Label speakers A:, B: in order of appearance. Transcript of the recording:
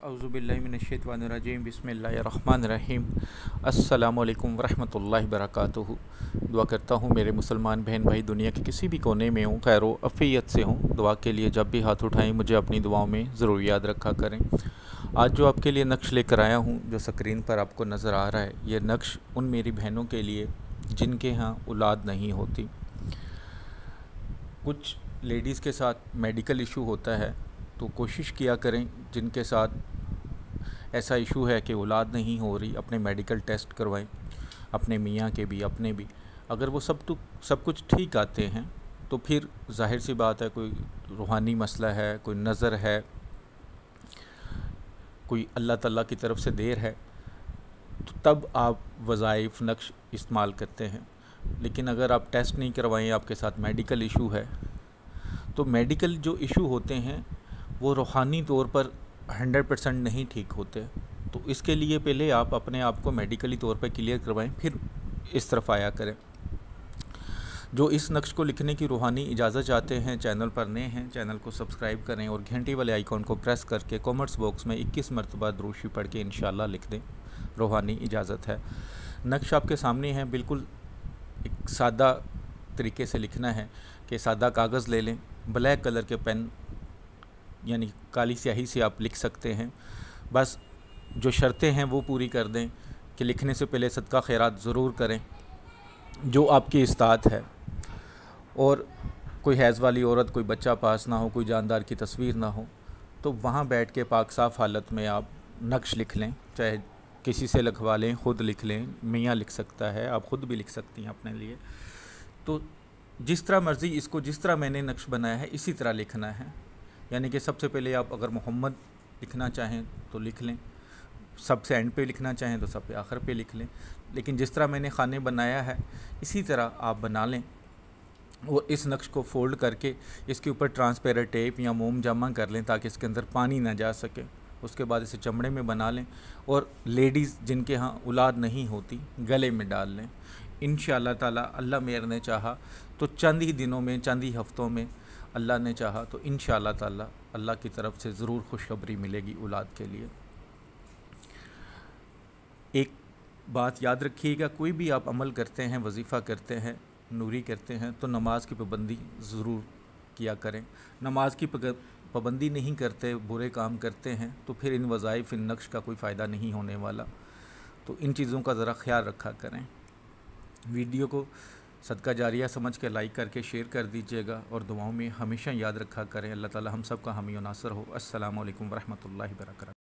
A: अज़ुबिल्लिनशैतवानरजीम बसमीम अल्लाम वरहमतुल्लाहि वबरकातुहू। दुआ करता हूँ, मेरे मुसलमान बहन भाई, दुनिया के किसी भी कोने में हों, खैर अफ़ीयत से हों, दुआ के लिए जब भी हाथ उठाएँ, मुझे अपनी दुआओं में ज़रूर याद रखा करें। आज जो आपके लिए नक्श लेकर आया हूँ, जो स्क्रीन पर आपको नज़र आ रहा है, ये नक्श उन मेरी बहनों के लिए, जिनके यहाँ औलाद नहीं होती। कुछ लेडीज़ के साथ मेडिकल इशू होता है तो कोशिश किया करें, जिनके साथ ऐसा इशू है कि औलाद नहीं हो रही, अपने मेडिकल टेस्ट करवाएँ, अपने मियाँ के भी, अपने भी। अगर वो सब तो सब कुछ ठीक आते हैं तो फिर ज़ाहिर सी बात है कोई रूहानी मसला है, कोई नज़र है, कोई अल्लाह ताला की तरफ़ से देर है तो तब आप वज़ाइफ, नक्श इस्तेमाल करते हैं। लेकिन अगर आप टेस्ट नहीं करवाएँ, आपके साथ मेडिकल इशू है तो मेडिकल जो इशू होते हैं, वो रूहानी तौर पर हंड्रेड परसेंट नहीं ठीक होते तो इसके लिए पहले आप अपने आप को मेडिकली तौर पर क्लियर करवाएँ, फिर इस तरफ़ आया करें। जो इस नक्श को लिखने की रूहानी इजाज़त चाहते हैं, चैनल पर नए हैं, चैनल को सब्सक्राइब करें और घंटी वाले आइकॉन को प्रेस करके कॉमर्स बॉक्स में 21 मरतबा द्रोशी पढ़ के इन लिख दें। रूहानी इजाज़त है। नक्श आपके सामने है, बिल्कुल एक सादा तरीके से लिखना है कि सादा कागज़ ले लें, ब्लैक कलर के पेन यानी काली स्याही से आप लिख सकते हैं। बस जो शर्तें हैं वो पूरी कर दें कि लिखने से पहले सदका खैरात ज़रूर करें, जो आपकी इस्तात है। और कोई हैज़ वाली औरत, कोई बच्चा पास ना हो, कोई जानदार की तस्वीर ना हो तो वहाँ बैठ के पाक साफ़ हालत में आप नक्श लिख लें, चाहे किसी से लिखवा लें, ख़ुद लिख लें, मियाँ लिख सकता है, आप ख़ुद भी लिख सकती हैं अपने लिए। तो जिस तरह मर्ज़ी, इसको जिस तरह मैंने नक्श बनाया है, इसी तरह लिखना है। यानी कि सबसे पहले आप अगर मोहम्मद लिखना चाहें तो लिख लें। सबसे एंड पे लिखना चाहें तो सब पे आखिर पे लिख लें। लेकिन जिस तरह मैंने खाने बनाया है, इसी तरह आप बना लें। और इस नक्श को फोल्ड करके इसके ऊपर ट्रांसपेरेंट टेप या मोम जमा कर लें ताकि इसके अंदर पानी ना जा सके। उसके बाद इसे चमड़े में बना लें और लेडीज़ जिनके यहाँ औलाद नहीं होती, गले में डाल लें। इन ताला अल्लाह मेयर ने चाहा तो चंद ही दिनों में, चंद ही हफ़्तों में अल्लाह ने चाहा तो इन ताला अल्लाह की तरफ़ से ज़रूर खुशखबरी मिलेगी औलाद के लिए। एक बात याद रखिएगा, कोई भी आप अमल करते हैं, वजीफ़ा करते हैं, नूरी करते हैं तो नमाज़ की पाबंदी ज़रूर किया करें। नमाज़ की पाबंदी नहीं करते, बुरे काम करते हैं तो फिर इन वज़ाइफ, इन नक्श का कोई फ़ायदा नहीं होने वाला। तो इन चीज़ों का ज़रा ख्याल रखा करें। वीडियो को सदका जारिया समझ के लाइक करके शेयर कर दीजिएगा और दुआओं में हमेशा याद रखा करें। अल्लाह ताला हम सब का हामी नासर हो। अस्सलाम वरहमल वबरकातुहू।